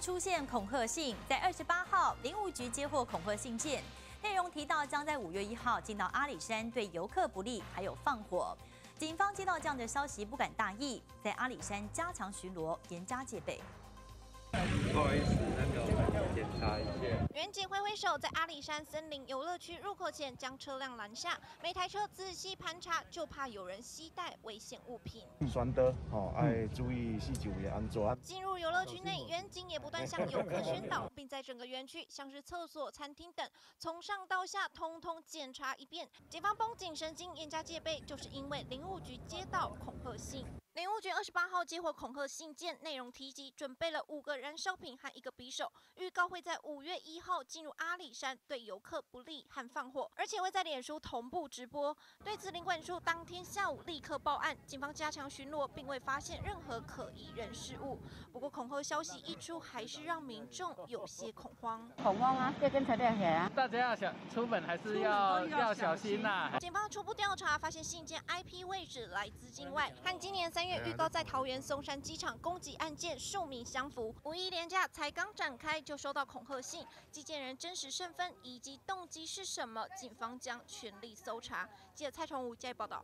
出现恐吓信，在二十八号，林务局接获恐吓信件，内容提到将在五月一号进到阿里山对游客不利，还有放火。警方接到这样的消息，不敢大意，在阿里山加强巡逻，严加戒备。查一下。远警挥挥手，在阿里山森林游乐区入口前将车辆拦下，每台车仔细盘查，就怕有人携带危险物品。选的哦，爱注意四周的安全。进入游乐区内，远景也不断向游客宣导，并在整个园区，像是厕所、餐厅等，从上到下通通检查一遍。警方绷紧神经，严加戒备，就是因为林务局接到恐吓信。林务局二十八号接获恐吓信件，内容提及准备了五个燃烧瓶和一个匕首，预告会在五月一号进入阿里山对游客不利和放火，而且会在脸书同步直播。对此，林管处当天下午立刻报案，警方加强巡逻，并未发现任何可疑人事物。不过，恐吓消息一出，还是让民众有些恐慌。恐慌啊！这跟材料起啊！大家要小出门还是要要小心呐。警方初步调查发现，信件 IP 位置来自境外，和今年三。月预告在桃园松山机场攻击案件数名相符，五一连假才刚展开就收到恐吓信，寄件人真实身份以及动机是什么，警方将全力搜查。记者蔡崇武加报道。